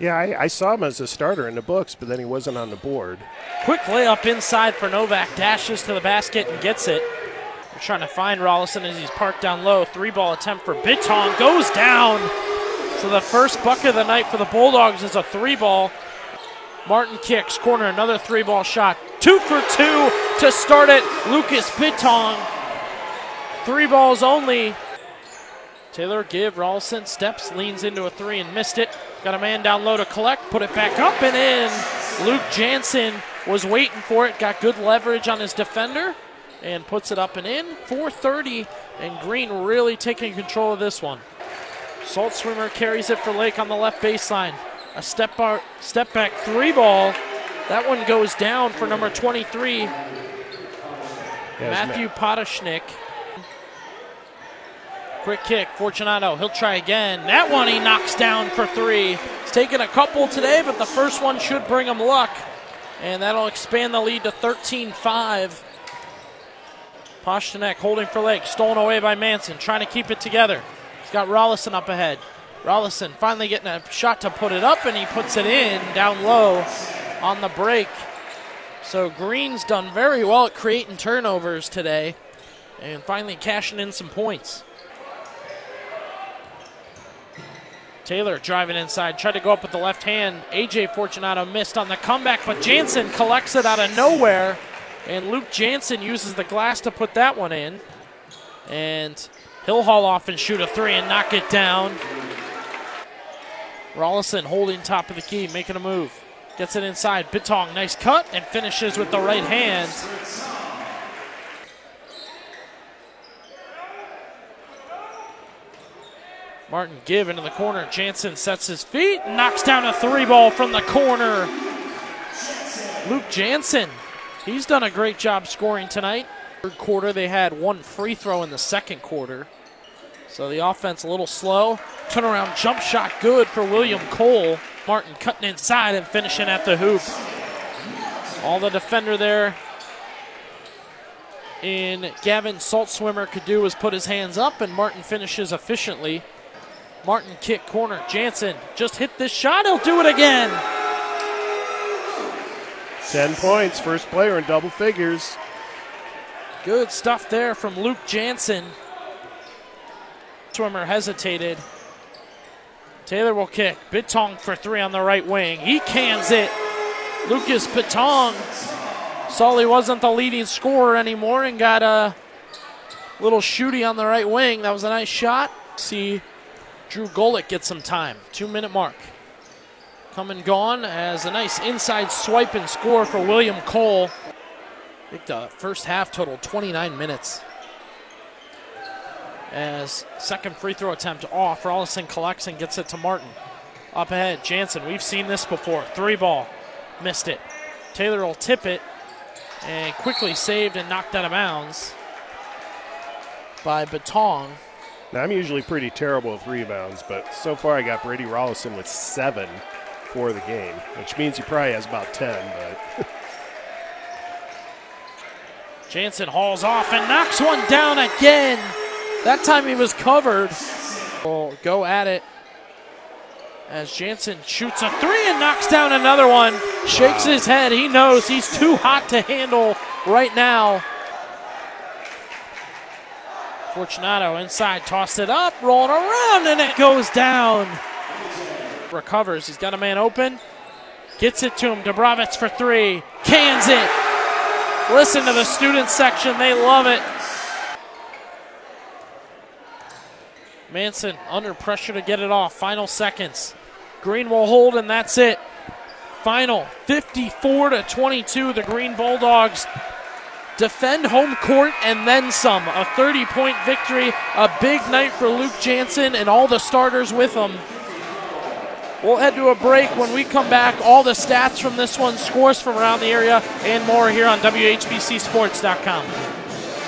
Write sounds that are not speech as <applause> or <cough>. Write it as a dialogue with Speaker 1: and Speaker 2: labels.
Speaker 1: Yeah, I, I saw him as a starter in the books, but then he wasn't on the board.
Speaker 2: Quick layup inside for Novak. Dashes to the basket and gets it. We're trying to find Rollison as he's parked down low. Three ball attempt for Bitong. Goes down. So the first bucket of the night for the Bulldogs is a three ball. Martin kicks, corner, another three ball shot. Two for two to start it. Lucas Bitong. Three balls only. Taylor Give, Rollison steps, leans into a three and missed it. Got a man down low to collect, put it back up and in. Luke Jansen was waiting for it, got good leverage on his defender, and puts it up and in. 430, and Green really taking control of this one. Salt Swimmer carries it for Lake on the left baseline. A step, bar, step back three ball. That one goes down for number 23, Matthew Potashnik. Quick kick, Fortunato. He'll try again. That one he knocks down for three. He's taken a couple today, but the first one should bring him luck. And that'll expand the lead to 13 5. Potashnik holding for Lake, stolen away by Manson, trying to keep it together. He's got Rollison up ahead. Rollison finally getting a shot to put it up, and he puts it in down low on the break. So Green's done very well at creating turnovers today and finally cashing in some points. Taylor driving inside, tried to go up with the left hand. AJ Fortunato missed on the comeback, but Jansen collects it out of nowhere. And Luke Jansen uses the glass to put that one in. And he'll haul off and shoot a three and knock it down. Rollison holding top of the key, making a move. Gets it inside. Bitong, nice cut, and finishes with the right hand. Martin Give into the corner. Jansen sets his feet, knocks down a three ball from the corner. Luke Jansen, he's done a great job scoring tonight. Third quarter, they had one free throw in the second quarter. So the offense a little slow. Turnaround jump shot good for William Cole. Martin cutting inside and finishing at the hoop. All the defender there in Gavin Saltswimmer could do was put his hands up, and Martin finishes efficiently. Martin kick corner. Jansen just hit this shot. He'll do it again.
Speaker 1: 10 points, first player in double figures.
Speaker 2: Good stuff there from Luke Jansen. Swimmer hesitated. Taylor will kick. Bitong for three on the right wing. He cans it. Lucas Bitong he wasn't the leading scorer anymore and got a little shooty on the right wing. That was a nice shot. See Drew Golick gets some time. Two minute mark. Come and gone as a nice inside swipe and score for William Cole. I think the first half total 29 minutes. As second free throw attempt off, Rollison collects and gets it to Martin. Up ahead, Jansen. We've seen this before. Three ball. Missed it. Taylor will tip it and quickly saved and knocked out of bounds by Bitong.
Speaker 1: Now, I'm usually pretty terrible with rebounds, but so far I got Brady Rollison with seven for the game, which means he probably has about 10, but. <laughs>
Speaker 2: Jansen hauls off and knocks one down again. That time he was covered. Will go at it as Jansen shoots a three and knocks down another one. Shakes his head. He knows he's too hot to handle right now. Fortunato inside, tossed it up, rolling around, and it goes down. Recovers. He's got a man open. Gets it to him. Dubrovitz for three. Cans it. Listen to the student section. They love it. Manson under pressure to get it off. Final seconds. Green will hold, and that's it. Final 54 to 22. The Green Bulldogs defend home court and then some. A 30 point victory, a big night for Luke Jansen and all the starters with him. We'll head to a break. When we come back, all the stats from this one, scores from around the area, and more here on WHBCSports.com.